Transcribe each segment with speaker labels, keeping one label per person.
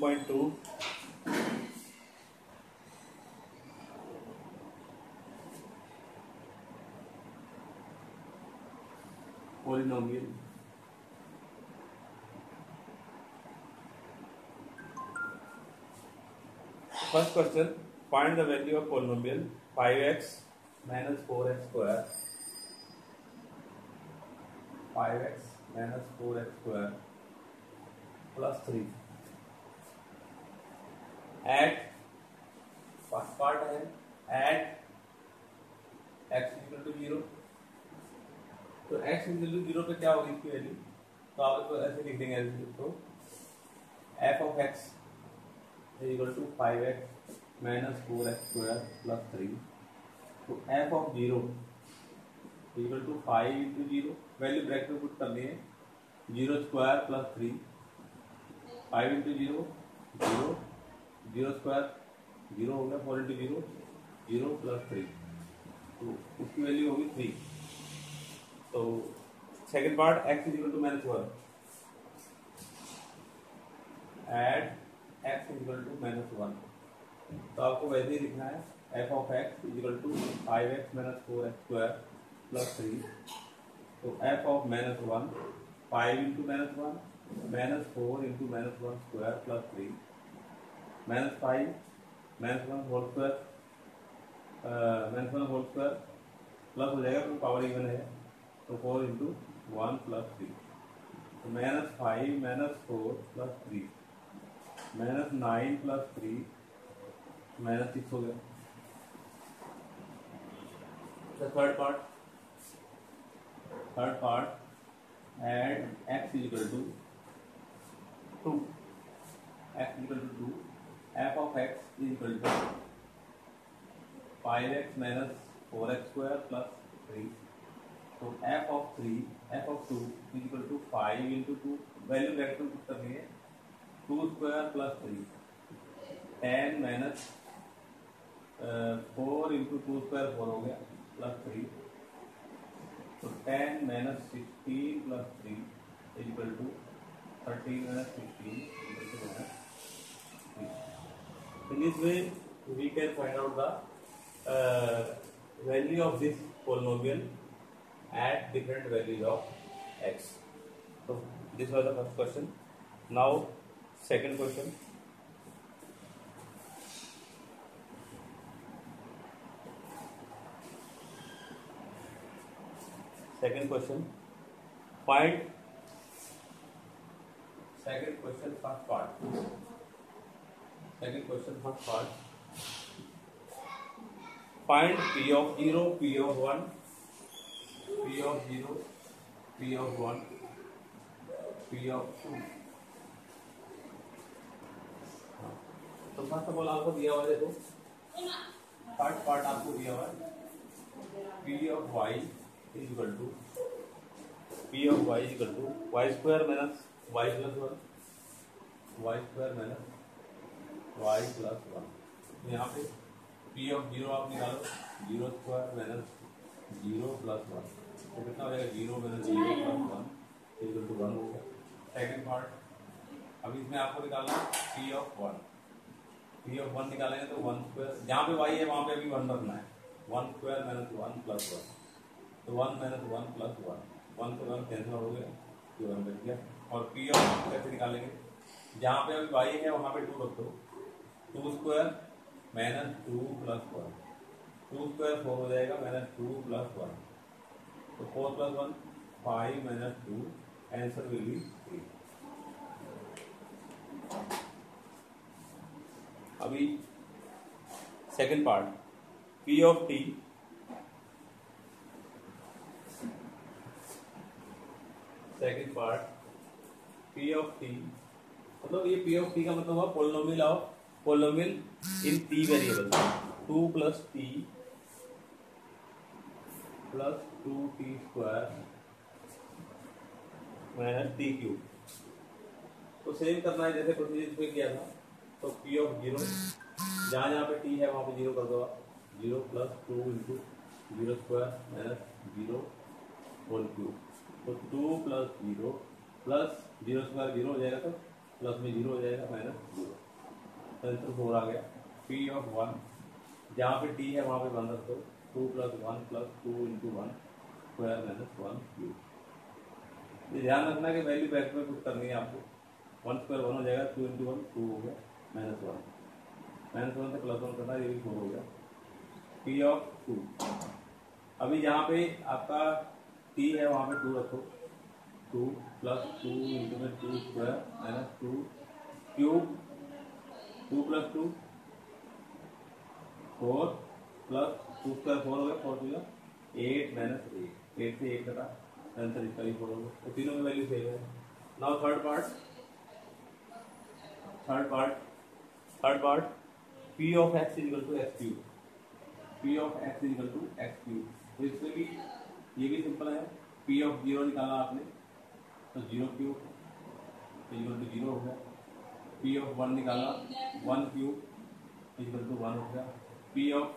Speaker 1: Point two polynomial first question find the value of polynomial 5x minus 4x square 5x minus 4x square plus 3 add first part है at x equal to 0 तो x equal to zero पे क्या होगी इसकी value तो आप इसको ऐसे लिख देंगे तो f of is equal to five x minus four x square plus three तो f of zero equal to five into zero value bracket में पुट करनी है। Zero square plus three five into zero zero zero square, zero हो गया four into zero zero plus three. तो उसकी value होगी three. तो second part x is equal to minus one add x is equal to minus one तो आपको वैसे ही लिखना है f of x is equal to five x minus four x square plus three तो f of minus one five into minus one minus four into minus one square plus three minus five minus one whole square minus one whole square plus हो जाएगा तो power even है तो four into one plus three तो minus five minus four plus three minus nine plus three minus six हो गया. Third part third part add x is equal to two x equal to two f of x is equal to five x minus four x square plus three तो f of three f of two is equal to five into two value bracket में put करनी है two square plus three ten minus four into two square four हो गया plus three तो ten minus sixteen plus three is equal to thirteen minus sixteen In this way, we can find out the uh, value of this polynomial at different values of x. So this was the first question. Now second question. Second question. Find second question first part. Second question first part. Find p of 0, p of 1 P of 0, P of 1, P of 2. तो first of all आपको दिया हुआ देखो। Part part आपको दिया हुआ है। P of y is equal to p of y is equal to y square minus y plus one y square minus y plus one यहाँ पे पी ऑफ़ ज़ीरो आप निकालो। Zero square minus zero plus one तो कितना हो जाएगा? Zero minus zero plus one equal to one हो गया। सेकेंड पार्ट अब इसमें आपको निकालना p of one p of one निकालेंगे तो वन स्क्वायर जहाँ पे वाई है वहाँ पे अभी वन रखना है। One square minus one plus one तो one minus one plus one one से वन कैंसिल हो गया। ये वन बच गया। और पी ऑफ़ कैसे निकालेंगे? जहाँ पे अभी वाई है वहाँ पे टू रख दो। Two square minus two plus one. Two square four हो जाएगा माइनस टू प्लस वन। तो four plus one, five minus two, answer will be three अभी second part p of t second part p of t मतलब ये p of t का मतलब हुआ polynomial of in t variable two plus t plus two t square minus t cube तो same करना है जैसे प्रोसीजर पे किया था तो पी ऑफ़ ज़ीरो जहाँ जहाँ पे टी है, वहाँ पे ज़ीरो कर दो zero plus two into zero square minus zero whole cube तो two plus zero plus zero square zero हो जाएगा तो प्लस में ज़ीरो हो जाएगा माइनस ज़ीरो तो आंसर फोर आ गया पी ऑफ़ वन जहाँ पे टी है, वहाँ पे वन रख। दो two plus one plus two into one square minus one cube ये ध्यान रखना कि वैल्यू बैक में पुट करनी है आपको। वन स्क्वायर वन हो जाएगा टू इंटू वन टू हो गया माइनस वन माइनस वन से प्लस वन करना, ये भी फोर हो गया। पी ऑफ़ टू अभी जहाँ पे आपका टी है, वहाँ पे टू रखो। टू प्लस टू इंटू में two square minus two cube two plus two four plus two square four हो गया four two eight minus eight eight से एट कटा. आंसर इसका भी फोर हो गया तो तीनों में वैल्यू सेम है. Now third part third part third part p of x is equal to x cube p of x is equal to x cube तो इसमें भी ये भी सिंपल है. पी ऑफ़ ज़ीरो निकाला आपने. तो zero cube is equal to zero हो गया. पी ऑफ़ वन निकाला one cube is equal to one हो गया। पी ऑफ़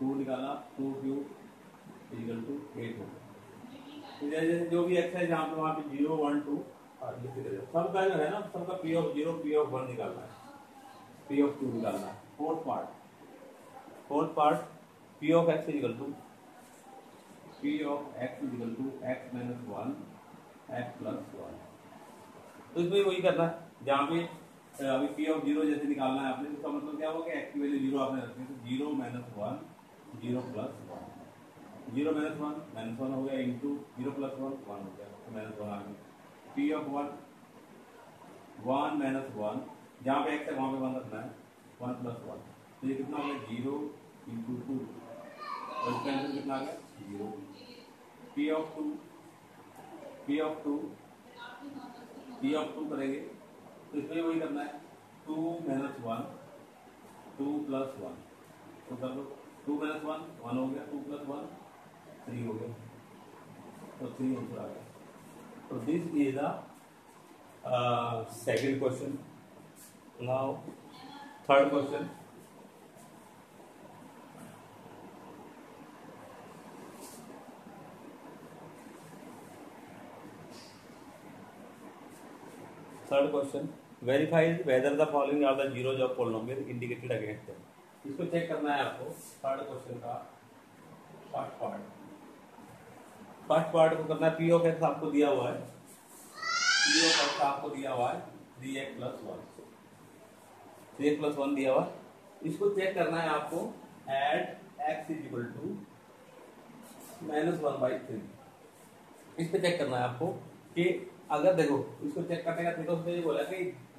Speaker 1: टू निकाला two cube is equal to eight हो गया। तो जैसे जो भी एक्स है, जहाँ पे वहाँ पे ज़ीरो वन टू सबका जो है ना? सबका p of zero p of one निकालना है। पी ऑफ़ टू निकालना है। Fourth part fourth part p of x is equal to p of x is equal to x minus one x plus one तो इसमें वही करना है। जहाँ पे अभी पी ऑफ़ ज़ीरो जैसे निकालना है आपने इसका मतलब क्या होगा एक्स की वैल्यू ज़ीरो आपने रखनी है तो zero minus one zero plus one zero minus one minus one हो गया into zero plus one one हो गया तो माइनस वन आ गया. P of one one minus one जहाँ पे एक्स है वहाँ पे वन रखना है वन प्लस वन तो ये कितना हो गया? ज़ीरो इंटू टू और इसका आंसर कितना आ गया? Zero p of two p of two p of two करेंगे. तो इसमें वही करना है। Two minus one two plus one तो कर लो। टू माइनस वन वन हो गया। टू प्लस वन थ्री हो गया। तो थ्री आंसर आ गया। तो this is the second question now third question third question verify whether the following are the zeros of polynomial indicated against them इसको check करना है आपको थर्ड क्वेश्चन का फ़र्स्ट पार्ट फ़र्स्ट पार्ट को करना है पी ऑफ़ एक्स आपको दिया हुआ है। पी ऑफ़ एक्स आपको दिया हुआ है three x plus one three x plus one दिया हुआ। इसको चेक करना है आपको at x is equal to minus one by three इस पे चेक करना है आपको कि अगर देखो, इसको चेक करने का तरीका उसने ये बोला कि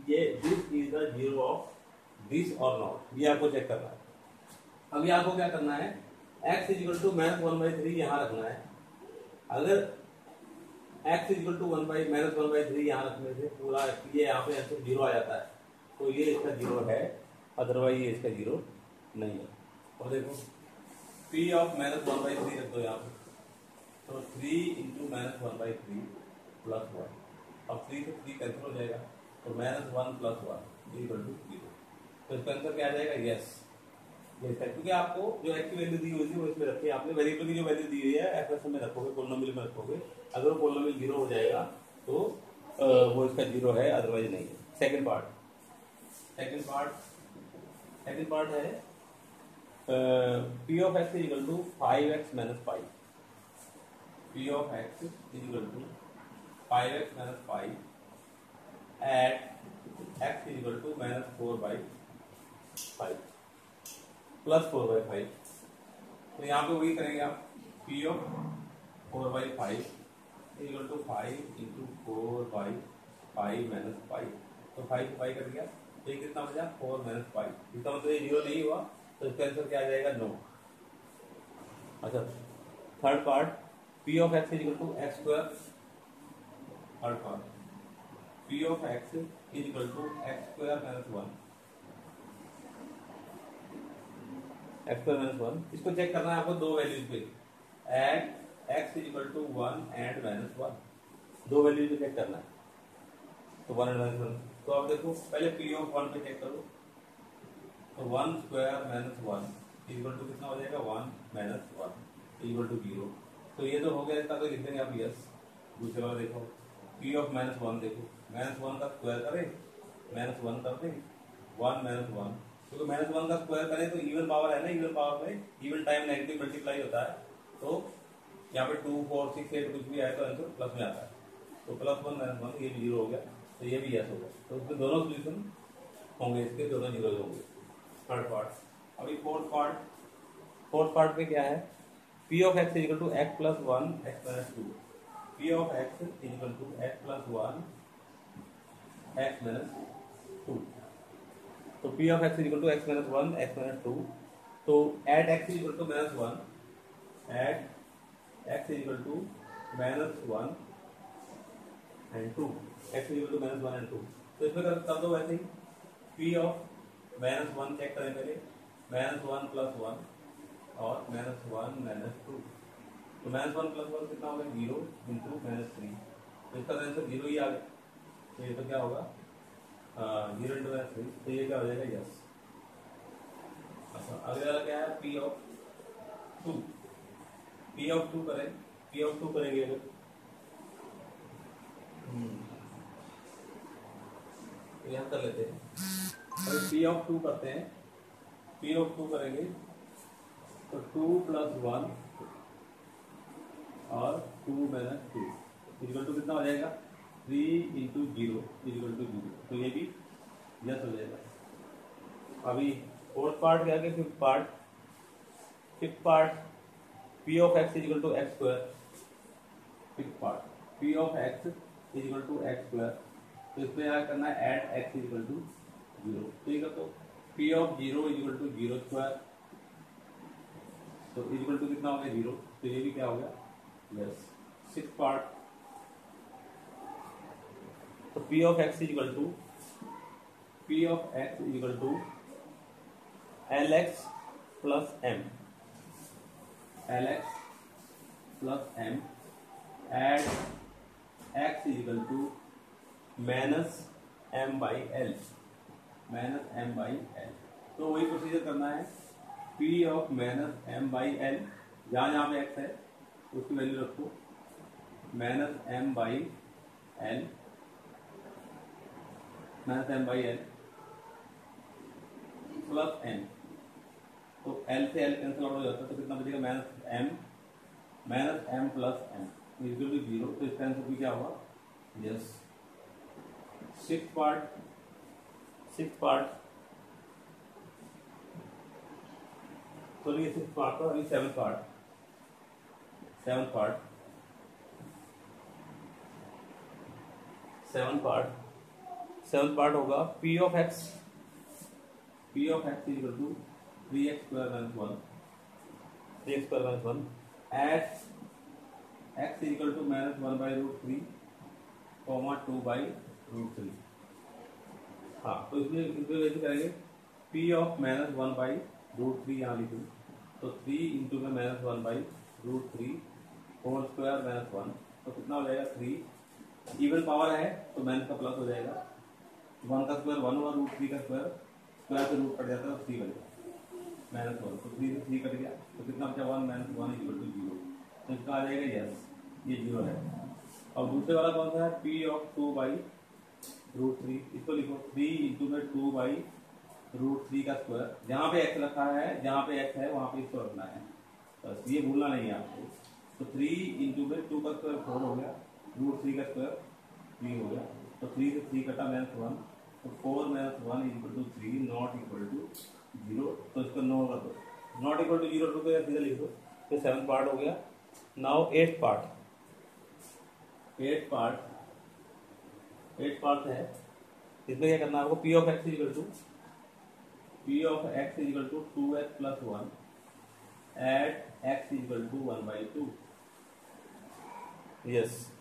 Speaker 1: ये this is the zero of this और नॉट ये आपको चेक करना है। अभी आपको क्या करना है? X equal to minus one by three यहाँ रखना है। अगर x equal to one by minus one by three यहाँ रखने से पूरा ये यहाँ पे आंसर ज़ीरो आ जाता है। तो ये इसका ज़ीरो है। अदरवाइज़ ये इसका ज़ीरो नहीं है। और देखो p of minus one by three रख दो यहाँ पे। तो three into minus one by three plus one अब थ्री से थ्री कैंसिल हो जाएगा तो minus one plus one equal to zero तो इसका आंसर क्या आ जाएगा? यस यस है क्योंकि आपको जो एक्स की वैल्यू दी हुई थी, वो इसमें रखी आपने। वेरिएबल की जो वैल्यू दी हुई है एफ़ एस में रखोगे पोलिनोमियल में रखोगे। अगर वो पोलिनोमियल ज़ीरो हो जाएगा तो वो इसका ज़ीरो है अदरवाइज़ नहीं है। Second part second part second part है p of x is equal to five x minus five p of x is equal to five x minus five at x is to minus four by five plus four by five तो यहाँ पे वही करेंगे आप p of four by five equal to five into four by five minus five तो five five कर दिया, ये कितना बचा? फोर माइनस फाइव इसका मतलब ये ज़ीरो नहीं हुआ तो इसका आंसर क्या आ जाएगा? नो अच्छा third part p of x is to x square part p of x is equal to x square minus one x square minus one इसको चेक करना है आपको दो वैल्यूज़ पे। At x is equal to one and minus one दो values पे check करना है। तो वन एंड माइनस वन तो आप देखो, पहले पी ऑफ़ वन पे चेक करो। तो one square minus one equal to कितना हो जाएगा? One minus one equal to zero तो ये तो हो गया इसका तो लिख देंगे आप यस दूसरे वाला देखो। पी ऑफ़ माइनस वन देखो। माइनस वन का स्क्वायर करें। माइनस वन कर दें। वन माइनस वन क्योंकि माइनस वन का स्क्वायर करें तो इवन पावर है ना इवन पावर में इवन टाइम नेगेटिव मल्टीप्लाई होता है। तो यहाँ पे टू फोर सिक्स एट कुछ भी आए तो आंसर प्लस में आता है। तो प्लस वन माइनस वन ये भी ज़ीरो हो गया। तो ये भी यस होगा तो उसके दोनों सोल्यूशन होंगे, इसके दोनों ज़ीरो होंगे। थर्ड पार्ट अभी फोर्थ पार्ट फोर्थ पार्ट में क्या है? P of x is equal to x plus one x minus two P of x is equal to x plus one x minus two तो P of x is equal to x minus one x minus two तो at x is equal to minus one at x is equal to minus one and two x is equal to minus one and two तो इसमें कर, कर दो वैसे ही? P of minus one check करें पहले. माइनस वन प्लस वन और माइनस वन माइनस टू तो माइनस वन प्लस वन कितना होगा? ज़ीरो इंटू माइनस थ्री तो इसका आंसर ज़ीरो ही आ गया। तो ये तो क्या होगा? ज़ीरो इंटू माइनस थ्री तो ये क्या हो जाएगा? यस अच्छा अगले वाला क्या है? P of two P of two करें। पी ऑफ़ टू करेंगे अगर। तो यहाँ कर लेते हैं। अगर पी ऑफ़ टू करते हैं पी ऑफ़ टू करेंगे तो टू प्लस वन और two minus two is equal to कितना हो जाएगा? Three into zero is equal to zero तो ये भी यस हो जाएगा। अभी फोर्थ पार्ट क्या है? Fifth part fifth part P of x is equal to x square fifth part P of x is equal to x square तो इसमें क्या करना है at x is equal to zero ठीक है तो P of zero is equal to zero square तो is equal to कितना हो गया? ज़ीरो तो ये भी क्या हो गया? यस सिक्स पार्ट तो P of x is equal to P of x is equal to L x plus M L x plus M at x is equal to minus M by L minus M by L तो वही procedure करना है. P of minus M by L जहाँ जहाँ पे x है उसकी value रखो। Minus M by L minus M by L plus N तो एल से एल कैंसिल आउट हो जाता है तो कितना बचेगा? Minus M minus M plus M equal to zero तो इसका आंसर भी क्या होगा yes six part six part तो ये सिक्स पार्ट था अभी seven part seven part seven part seven part होगा P of x P of x equal to three x square minus one three x square minus one at x equal to minus one by root three comma two by root three हाँ तो इसमें इसमें वैसे करेंगे P of minus one by root three यहाँ लिखूँ। तो three into में minus one by root three whole square minus one तो कितना हो जाएगा? थ्री इवन पावर है तो माइनस का प्लस हो जाएगा। वन का स्क्वायर वन हुआ रूट थ्री का स्क्वायर स्क्वायर से रूट कट जाता है तो थ्री बचेगा माइनस वन तो थ्री से थ्री कट गया तो कितना बचा? One minus one equal to zero तो इसका आ जाएगा यस ये ज़ीरो है। और दूसरे वाला कौन सा है? P of two by root three इसको लिखो थ्री इंटू में टू बाई रूट थ्री का स्क्वायर जहाँ पे एक्स रखा है, जहाँ पे एक्स है, वहाँ पे इसको रखना है। बस, ये भूलना नहीं है आपको। तो थ्री इंटू में टू का स्क्वायर फोर हो गया। रूट थ्री का स्क्वायर थ्री हो गया। तो थ्री से थ्री कटा माइनस वन तो four minus one equal to three not equal to zero तो इसको नो कर दो। Not equal to zero two को सीधा लिख दो। तो सेवन पार्ट हो गया। Now eight part eight part eight part है। इसमें क्या करना आपको? P of x equal to P of x equal to two x plus one at x equal to one by two yes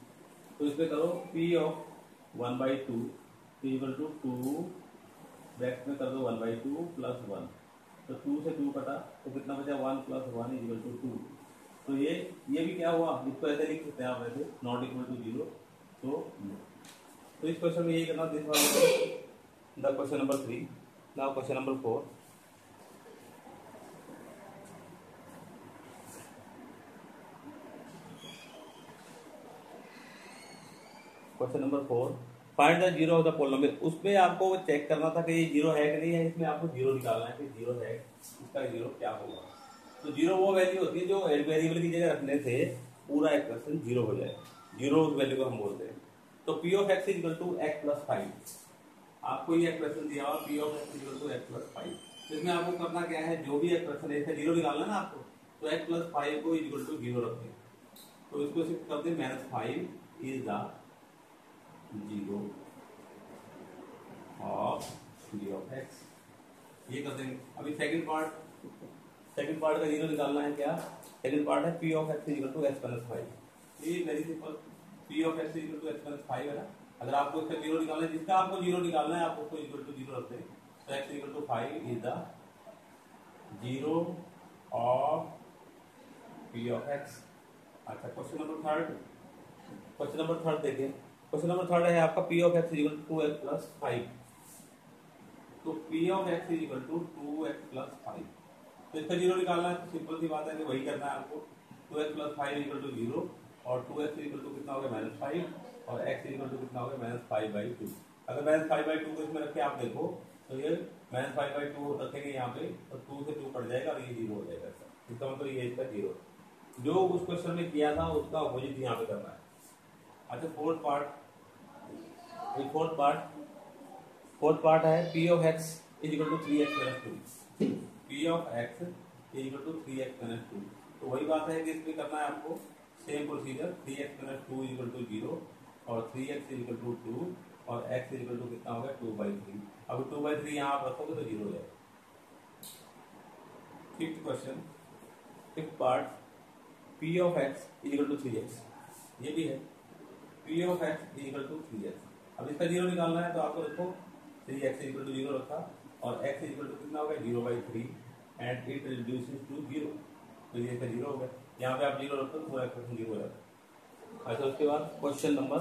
Speaker 1: तो इसमें करो P of one by two equal to two bracket में कर दो one by two plus one तो two से two कटा तो कितना बचा? One plus one equal to two two ये ये भी क्या हुआ? इसको ऐसे लिख सकते हैं आप वैसे. नॉट इक्वल टू ज़ीरो तो तो इस क्वेश्चन में यही करना this the question number three now question number four question number four find the zero of the polynomial उसमें आपको चेक करना था कि ये ज़ीरो है कि नहीं है, इसमें आपको ज़ीरो निकालना है कि ज़ीरो है, इसका ज़ीरो क्या होगा। तो ज़ीरो वो वैल्यू होती है जो वेरिएबल की जगह रखने से पूरा एक्सप्रेशन ज़ीरो हो जाए। ज़ीरो उस वैल्यू को हम बोलते हैं। तो P of x equal to x plus five आपको ये एक्सप्रेशन दिया हुआ P of x equal to x plus five इसमें आपको करना क्या है? जो भी एक्सप्रेशन है, इसका ज़ीरो निकालना है ना आपको? तो एक्स प्लस फाइव को इक्वल टू ज़ीरो रखें तो इसको शिफ्ट कर दें minus five is the zero of G of x ये कर देंगे अभी सेकंड पार्ट सेकंड पार्ट का ज़ीरो निकालना है क्या? सेकंड पार्ट है P of x equal to x plus five ये very simple P of x equal to x plus five है ना? अगर आपको इसका ज़ीरो निकालना है, जिसका आपको ज़ीरो निकालना है आप उसको इक्वल टू ज़ीरो रखते हैं तो x equal to five is the zero of P of x अच्छा question number third question number third देखिए क्वेश्चन नंबर थर्ड है आपका P of x equal to x plus five तो P of x equal to two x plus five तो इसका zero निकालना है simple सी बात है कि वही करना है आपको। Two x plus five equal to zero और टू एक्स इक्वल टू कितना हो गया माइनस फाइव और एक्स इक्वल टू कितना हो गया माइनस फाइव बाई टू अगर माइनस फाइव बाई टू को इसमें रखे, आप देखो तो ये माइनस फाइव बाई टू रखेंगे यहाँ पे तो टू से टू कट जाएगा और ये ज़ीरो हो जाएगा इसका मतलब ये इसका ज़ीरो जो उस क्वेश्चन में किया था, उसका अपोजिट यहाँ पे करना है। अच्छा fourth part fourth part fourth part है P of x is equal to three x plus two P of x is equal to three x minus two तो वही बात है कि इसमें करना है आपको same procedure three x minus two is equal to zero और three x is equal to two और एक्स इज़ इक्वल टू कितना हो गया टू बाई थ्री अब टू बाई थ्री यहाँ आप रखोगे तो ज़ीरो हो जाएगा। Fifth question fifth part P of x is equal to three x ये भी है। P of x equal to three x अब इसका ज़ीरो निकालना है तो आपको देखो three x equal to zero रखा और x इक्वल टू कितना हो गया? Zero by three and it reduces to zero तो ये इसका ज़ीरो हो गया। यहाँ पे आप ज़ीरो रखते हो पूरा क्वेश्चन ज़ीरो हो जाता है। अच्छा उसके बाद question number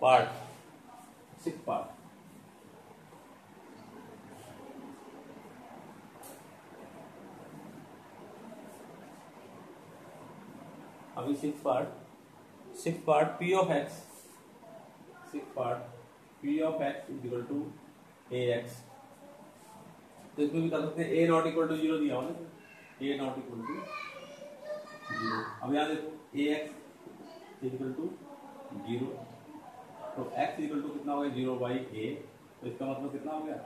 Speaker 1: part six part अभी six part six part P of x six part P of x is equal to A x. तो इसमें भी कर सकते हैं, A not equal to zero दिया ना A not equal to zero. अब यहाँ देखो A x equal to zero. तो एक्स इक्वल टू कितना हो गया? Zero by A. तो इसका मतलब कितना हो गया?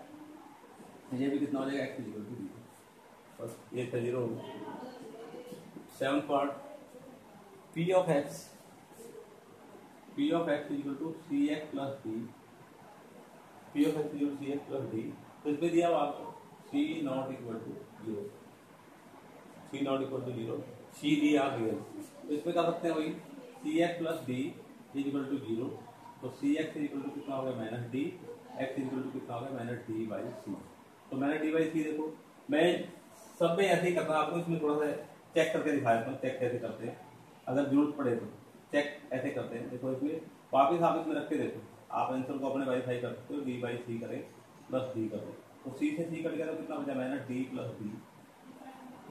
Speaker 1: ये भी कितना हो जाएगा? X equal to zero. बस, ये का ज़ीरो हो गया। Seven part P of x P of x equal to C x plus D P of x equal C x plus D तो इसमें दिया हुआ आपको C not equal to zero C not equal to zero C D are real तो इसमें क्या सकते हैं वही C x plus D is equal to zero तो C x is equal to कितना हो गया? Minus D x equal to कितना हो गया? माइनस डी बाई सी तो मैंने डी बाई सी देखो। मैं सब में ऐसे ही करता हूँ। आपको इसमें थोड़ा सा चेक करके दिखाया था। चेक कैसे करते हैं। अगर ज़रूरत पड़े तो। चेक ऐसे करते हैं। देखो इसमें वापिस आप इसमें रख के देखो। आप आंसर को अपने वाईफाई कर सकते हो डी बाई सी करें प्लस डी करो तो सी से सी कट गया तो कितना बचा? Minus D plus D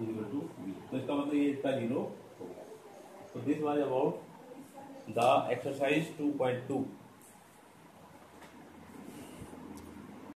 Speaker 1: equal to B तो इसका मतलब ये इसका ज़ीरो होगा तो this was about the exercise 2.2